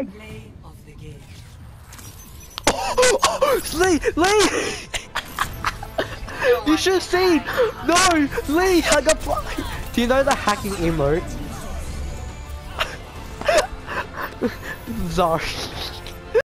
leg! Play of the game. Lee! Lee! you should have seen! No! Lee! I got fly! Do you know the hacking emote? Sorry.